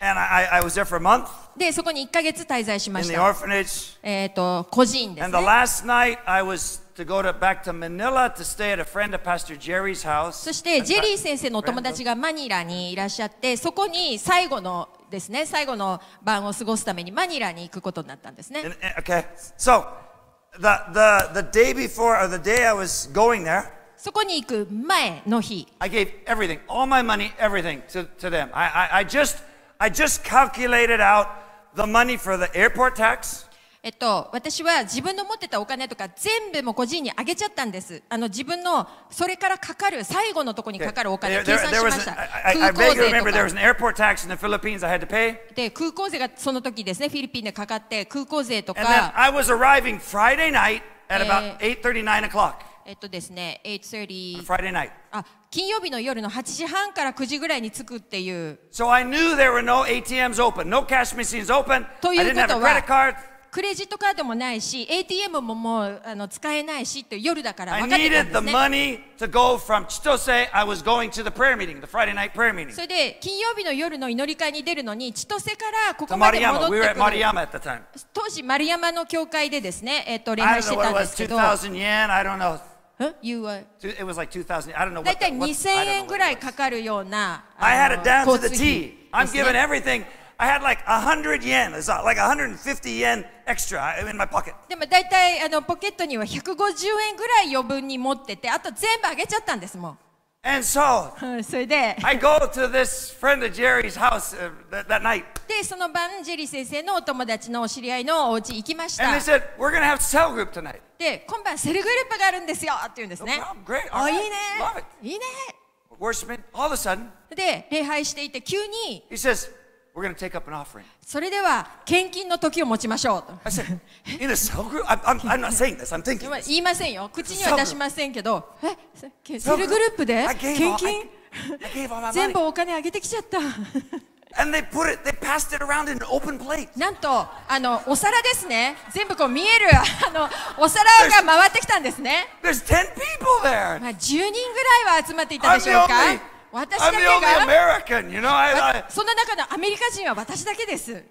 And I, I was there for a month で、そこに1ヶ月滞在しま in し the た。orphanage. えっ、と、個人です And the ね。last night I was to go to, back to Manila to stay at a friend of Pastor Jerry's house. そして、ジェリー先生のお友達がマニラにいらっしゃって、そこに最後のですね、最後の晩を過ごすためにマニラに行くことになったんですね And- and- okay. So the, the, the day before, or the day I was going there, そこに行く前の日、 I gave everything, all my money, everything to, to them. I, I, I just I just calculated out the money for the airport tax. えっと、私は自分の持ってたお金とか全部も個人にあげちゃったんです。あの自分のそれからかかる最後のところにかかるお金を計算しました。I, I, I 空港税とかで空港税がその時ですね、フィリピンでかかって空港税とか。I was 8:39えっとですね、8:30りあ金曜日の夜の8時半から9時ぐらいに着くっていう。So I knew. クレジットカードもないし ATM ももうあの使えないしって夜だから分かってたんですね.それで金曜日の夜の祈り会に出るのに千歳からここまで戻.ってくる.当時丸山の教会でですね、えっと礼拝してたんですけど2,000 yen. I don't know. ん You were- It was like 2,000. I don't know だ what. いたい the- what- 2000 I don't know 円ぐらい was. かかるような I あ had の it down to 交 the T. I'm giving everything. I had like 100 yen. It's like 150 yen extra in my pocket. でも大体あのポケットには150円ぐらい余分に持っててあと全部あげちゃったんですも And so んそれで I go to this friend of Jerry's house uh, that, that night. でその晩ジェリー先生のお友達のお知り合いのお家行きまし And た they said, We're to have cell group tonight. で今晩セルグループがあるんですよって言うんですね No problem. Great. あ All いい right. ね Love it. いいね Worshiping. All of a sudden, で礼拝していて急に he says, それでは献金の時を持ちましょうと。言いませんよ。口には出しませんけど。え？セルグループで？献全部お金あげてきちゃった。なんとあの、お皿ですね。全部こう見えるあのお皿が回ってきたんですね。10, まあ、10人ぐらいは集まっていたでしょうか？私だけが you know? 中のアメリカ人は私だけです。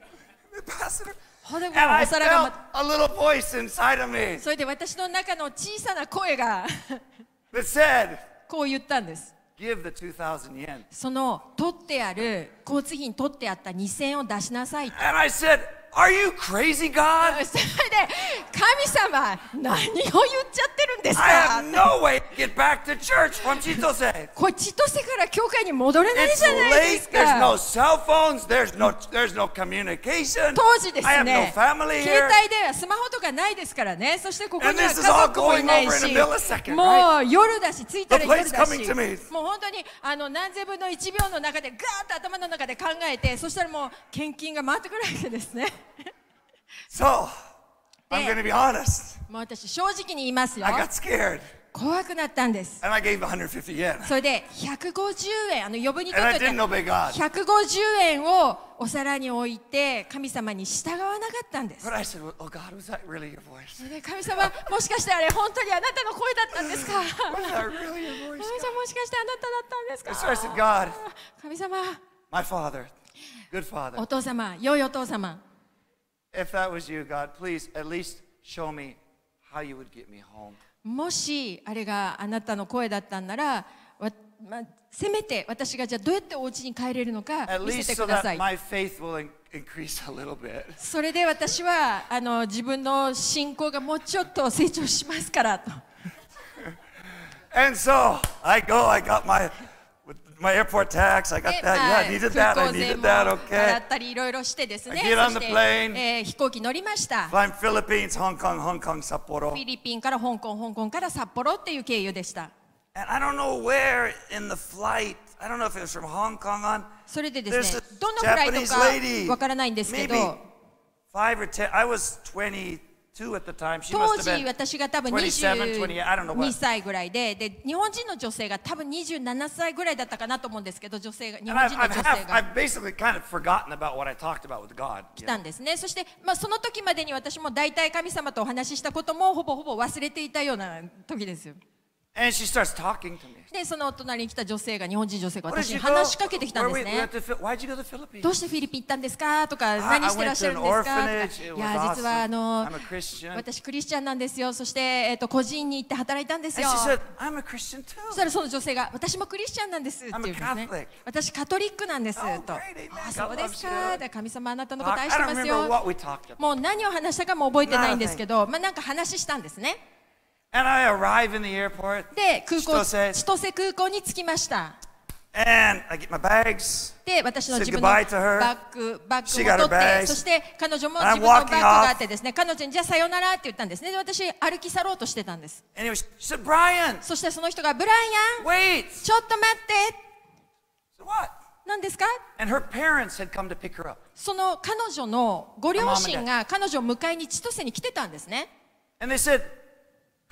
それで私の中の小さな声がこう言ったんです。その取ってある交通費に取ってあった2000円を出しなさいと。Are you crazy, God? そ神様、何を言っちゃってるんですか、no、これ、千歳から教会に戻れないじゃないですか。No phones, there's no, there's no 当時ですね、携帯ではスマホとかないですからね、そしてここには家族もい、もう夜だし、着いたら夜だし、もう本当にあの何千分の1秒の中で、ガーッと頭の中で考えて、そしたらもう献金が回ってくるわけですね。so, I'm going もう私正直に言いますよ。I 怖くなったんです。それで150円、あの余分に取って150円をお皿に置いて神様に従わなかったんです。Said, 神様、もしかしてあれ本当にあなたの声だったんですか？神様、もしかなたったんですか？Said, 様、お父様、良いお父様。もしあれがあなたの声だったんなら、せめて私がじゃあどうやってお家に帰れるのか。それで私はあの自分の信仰がもうちょっと成長しますからと。And so I go, I got. My airport tax, I got で that. Yeah, I まあ needed 空 that, I needed も that, 払 okay. ったりいろいろしてですね I get on the て plane. えー飛行機乗りましたフ Flying Philippines, Hong Kong, Hong Kong, Sapporo. ィリピンから香港香港から札幌っていう経由でした And I don't know where in the flight, I don't know if it was from Hong Kong on. それでですねどのフライトかわからないんですけど five or ten. I was 23当時私が多分22歳ぐらいで,で日本人の女性が多分27歳ぐらいだったかなと思うんですけど女性が。日本人の女性が来たんですね。そして、まあ、その時までに私も大体神様とお話ししたこともほぼほぼ忘れていたような時ですよ。で、その隣に来た女性が、日本人女性が私に話しかけてきたんですね。どうしてフィリピン行ったんですかとか、何してらっしゃるんですか,いや、実はあの私、クリスチャンなんですよ。そして、えー、と個人に行って働いたんですよ。そしたらその女性が、私もクリスチャンなんですって言うんですね。私、カトリックなんですと。あ、そうですか。で神様、あなたのこと愛してますよ。もう何を話したかも覚えてないんですけど、まあ、なんか話したんですね。で、空港、千歳,空港に着きました。で、私の自分のバッグ、バッグを取って、そして彼女も自分のバッグがあってですね、彼女にじゃあさよならって言ったんですね。で、私、歩き去ろうとしてたんです。そしてその人が、ブライアン、ちょっと待って。何ですか？その彼女のご両親が彼女を迎えに千歳に来てたんですね。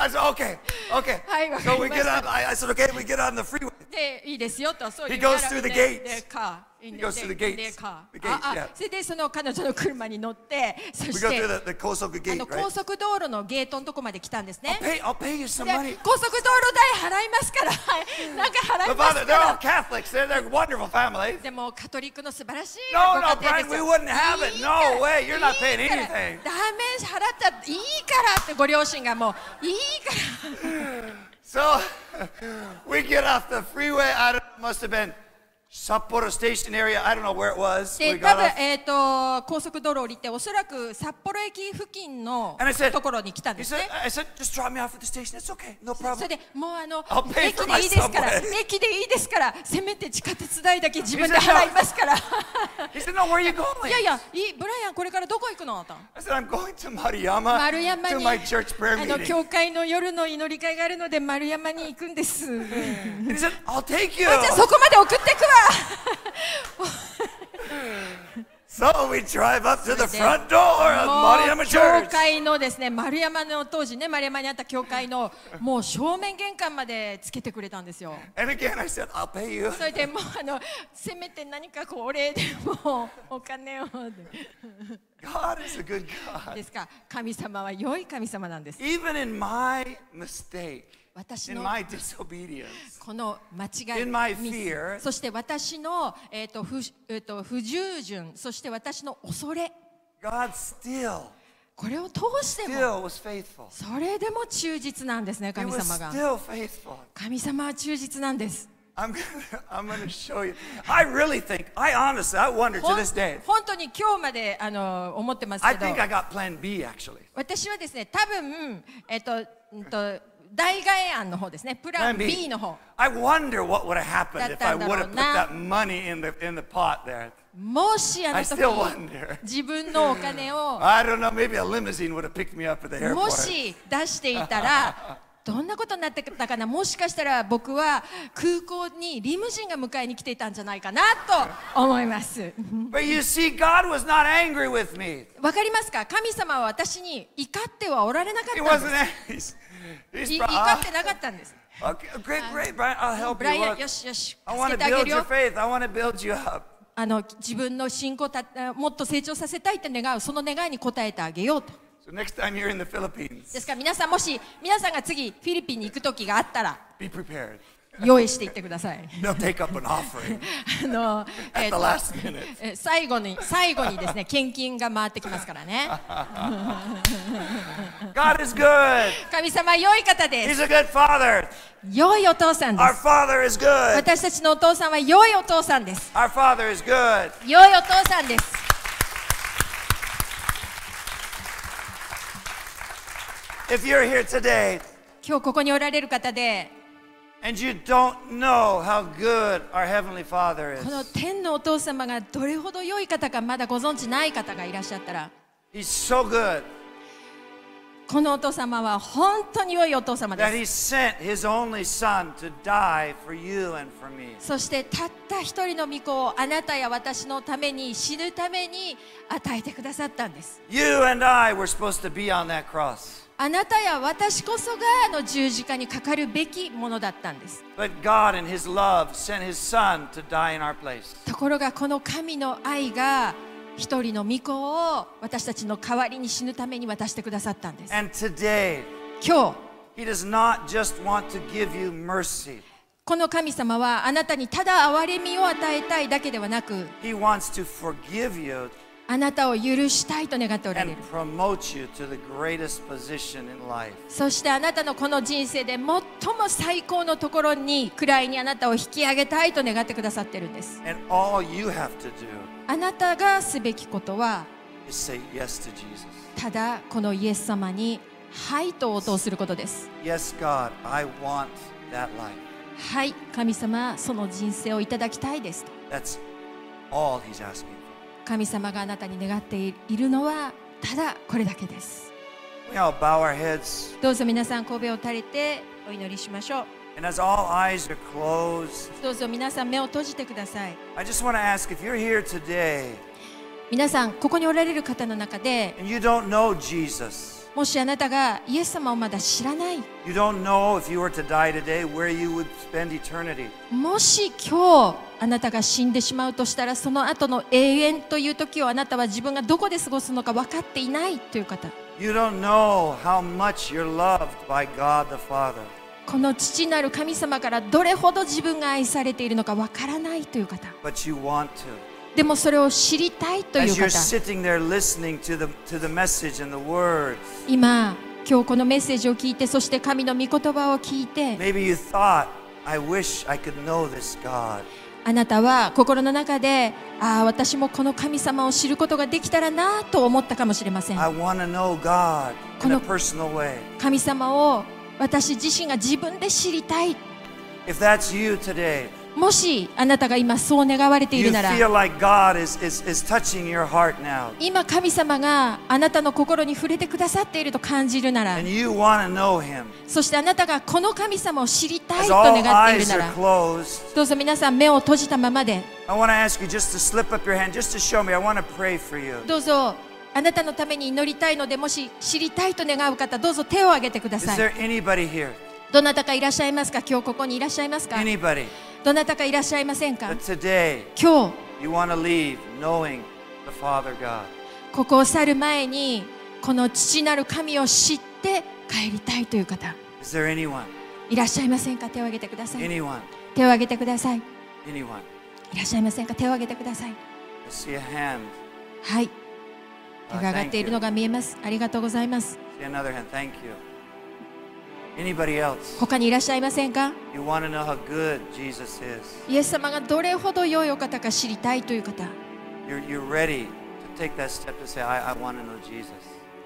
I said, okay, okay. Hi, So we get Master. on, I, I said, okay, we get on the freeway. でいいですよとそう He 言う goes から through the de- gates. de car. In He goes through the de- gates. car. The gates, ああ yeah. それでその彼女の車に乗ってそ We し go て through the, the Kosoku あ gate, の right? 高速道路のゲートのとこまで来たんです I'll ね pay, I'll pay you some で money. 高速道路代払いますからなんか払 The います father, か they're all ら Catholics. They're, they're a wonderful family. でもカトリックの素晴らしい No, ご no, 家庭 Brian, です we wouldn't have it. いいから No way. You're not paying いいから anything. ダメ払ったらいいからってご両親がもういいから So we get off the freeway. I don't, must have been 札幌ステーションエリア、I don't know where it was. で、多分、えっ、ー、と、高速道路降りて、おそらく札幌駅付近のところに来たんですね。それで、もうあの、駅でいいですから、駅でいいですから、せめて地下鉄代だけ自分で払いますから。いやいや、ブライアン、これからどこ行くのと。丸山、あの、教会の夜の祈り会があるので、丸山に行くんです。じゃ、そこまで送ってくわ。So we drive up to the で front door of も Maruyama う教 Church. 会のですね丸山の当時ね丸山にあった教会のもう正面玄関までつけてくれたんですよ And again, I said, I'll pay you. それでもうあのせめて何かこうお礼でもお金を God is a good God. ですか神様は良い神様なんです Even in my mistake, 私のこの間違い、そして私の、えーと不,えー、と不従順、そして私の恐れ。これを通してもそれでも忠実なんですね、神様が。神様は忠実なんです。本当に今日まであの思ってますけ私はですね、多分、えっと、えっと大外案の方ですね。プラン B の方。I もしあの自分のお金をもし出していたら どんなことになってたかな。もしかしたら僕は空港にリムジンが迎えに来ていたんじゃないかなと 思います。わかりますか？神様は私に怒ってはおられなかったんです。怒ってなかったんです okay, great, great, Brian. I'll help you. イアン Look, よしよし I 助 want け to build る your よ faith. I want to build you up. あの自分の信仰をたもっと成長させたいって願うその願いに応えてあげようと So next time you're in the Philippines, ですから皆さんもし皆さんが次フィリピンに行く時があったら be prepared. 用意していってください。最後に、最後にですね、献金が回ってきますからね。神様良い方です。良いお父さんです。私たちのお父さんは良いお父さんです。良いお父さんです。今日ここにおられる方で、and you don't know how good our Heavenly Father この is. 天のお父様がどれほど良い方かまだご存知ない方がいらっしゃったら He's so good このお父様は本当に良いお父様で that す He sent His only Son to die for you and for me. そしてたった一人の御子をあなたや私のために死ぬために与えてくださったんです You and I were supposed to be on that cross. あなたや私こそがあの十字架にかかるべきものだったんです。ところがこの神の愛が一人の御子を私たちの代わりに死ぬために渡してくださったんです。今日、この神様はあなたにただ憐れみを与えたいだけではなく、あなたを許したいと願っておられる。そしてあなたのこの人生で最も最高のところに、くらいにあなたを引き上げたいと願ってくださってるんです。あなたがすべきことは、ただこのイエス様に、はいと応答することです。はい、神様、その人生をいただきたいです。神様があなたに願っているのはただこれだけです。どうぞ皆さん、神戸を垂れてお祈りしましょう。どうぞ皆さん、目を閉じてください。皆さん、ここにおられる方の中で、もしあなたがイエス様をまだ知らない。もし今日、あなたが死んでしまうとしたらその後の永遠という時をあなたは自分がどこで過ごすのか分かっていないという方。この父なる神様からどれほど自分が愛されているのか分からないという方。But you want to. でもそれを知りたいという方。今、今日このメッセージを聞いて、そして神の御言葉を聞いて。Maybe you thought, I wish I could know this God. あなたは心の中でああ私もこの神様を知ることができたらなと思ったかもしれませんこの-.神様を私自身が自分で知りたい If that's you today, もしあなたが今そう願われているなら今神様があなたの心に触れてくださっていると感じるならそしてあなたがこの神様を知りたいと願っているならどうぞ皆さん目を閉じたままで。どうぞあなたのために祈りたいのでもし知りたいと願う方どうぞ手をあげてください。どなたかいらっしゃいますか？今日ここにいらっしゃいますか、どなたかいらっしゃいませんか？Today 今日 you want to leave knowing the Father God? ここを去る前にこの父なる神を知って帰りたいという方 Is there anyone? いらっしゃいませんか？手を挙げてください Anyone? 手を挙げてください Anyone? いらっしゃいませんか？手を挙げてください I see a hand. はい手 Uh, が上がっているの.が見えますありがとうございます See another hand. Thank you. Anybody else? 他にいらっしゃいませんか.イエス様がどれほど良いお方か知りたいという方 You're, you're ready to take that step to say, I, I want to know Jesus.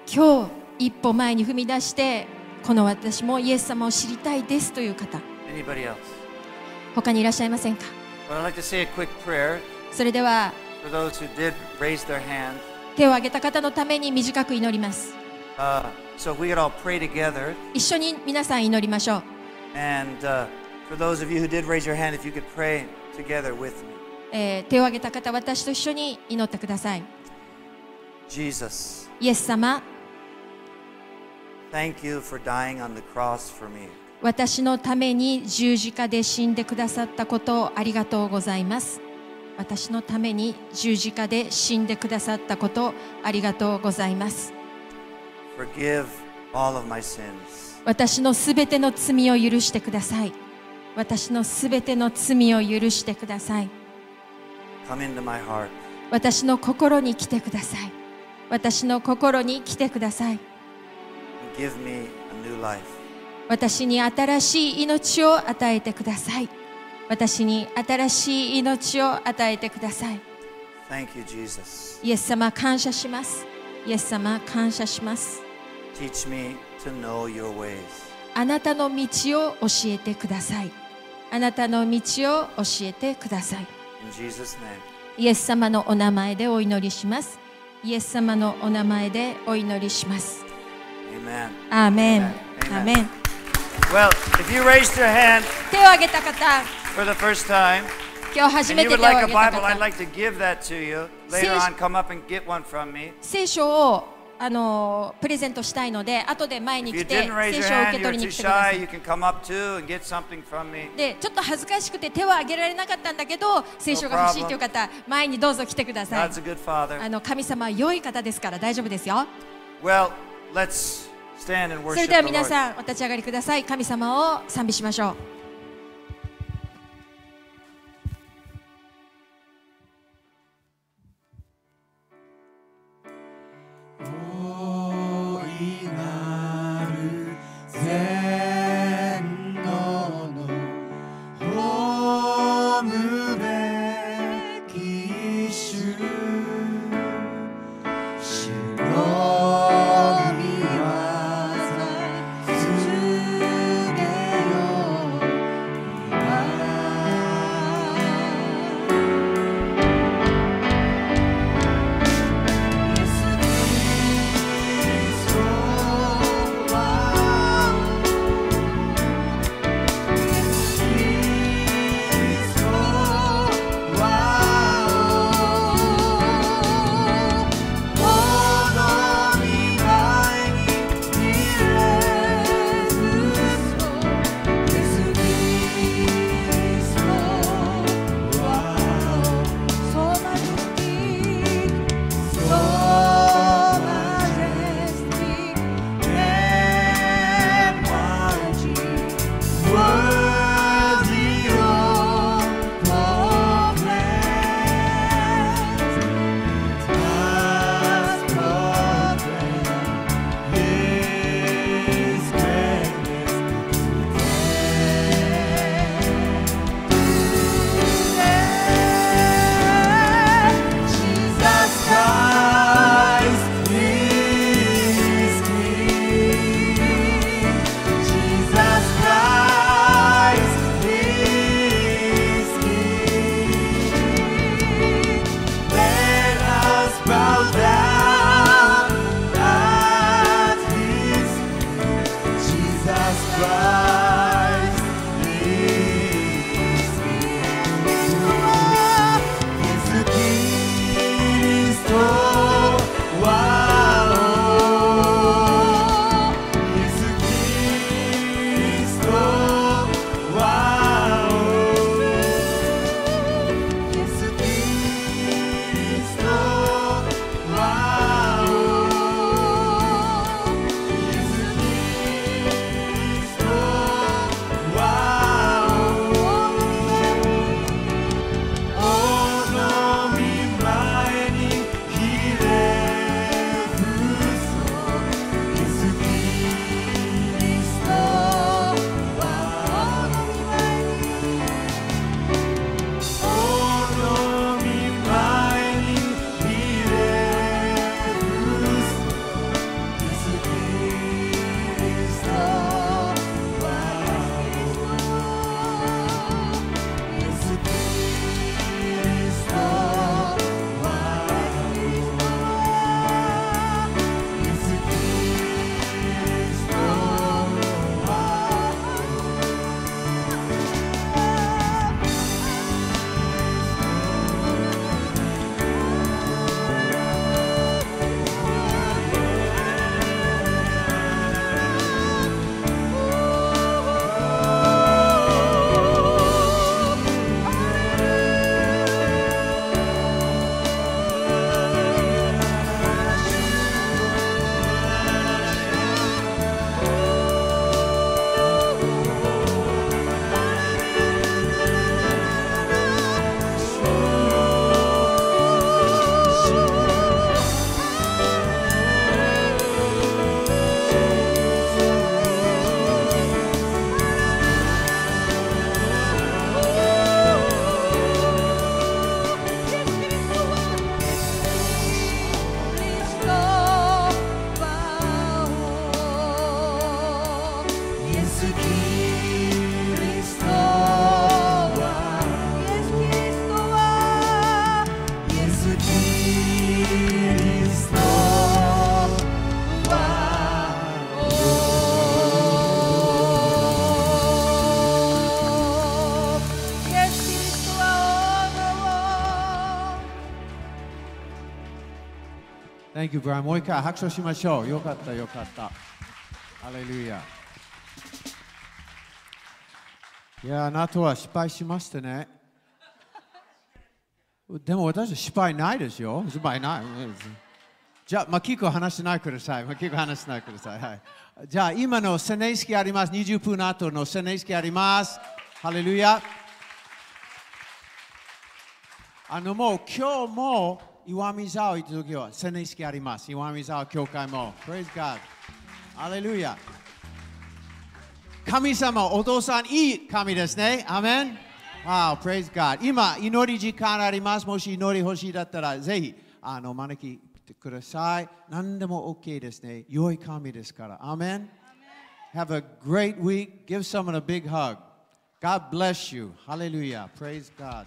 今日一歩前に踏み出してこの私もイエス様を知りたいですという方?他にいらっしゃいませんかそれでは.手を挙げた方のために短く祈ります Uh, 一緒に皆さん祈りましょう。え手を挙げた方、私と一緒に祈ってください。Jesus, イエス様、私のために十字架で死んでくださったことをありがとうございます。私のために十字架で死んでくださったことありがとうございます。Forgive all of my sins. 私のすべての罪を許してください私のすべての罪を許してください Come into my heart. 私の心に来てください私の心に来てください and Give me a new life. 私に新しい命を与えてください私に新しい命を与えてください Thank you, Jesus. イエス様感謝しますイエス様感謝します Teach me to know your ways. あなたの道を教えてください。あなたの道を教えてください。In Jesus イエス様のお名前でお祈りします。イエス様のお名前でお祈りします。Amen. Amen. Amen. Well, hand, 手を挙げた方、for the first time, 今日初めて手を挙、聖書をあのプレゼントしたいので後で前に来て聖書を受け取りに来てください.でちょっと恥ずかしくて手を挙げられなかったんだけど聖書が欲しいという方前にどうぞ来てください.あの神様は良い方ですから大丈夫ですよ Well, それでは皆.さんお立ち上がりください神様を賛美しましょう Thank you, Brian. もう一回拍手しましょう。よかった、よかった。ハレルヤ。いや、あなたは失敗しましたね。でも私は失敗ないですよ。失敗ない。じゃあ、まあ、結構話しないください。まあ、結構話しないください。はい、じゃあ、今のセネイスキあります。20分後のセネイスキあります。ハレルヤ。あのもう今日も岩見沢行った時はセネイスキあります。岩見沢教会も。Praise God。ハレルヤ。神様、お父さん、いい神ですね。アメン。Wow, praise God. 今、祈り時間あります。もし祈り欲しいだったら、ぜひ、あの、招きください。何でも OK ですね。良い神ですから。アメン。Have a great week. Give someone a big hug. God bless you. Hallelujah. Praise God.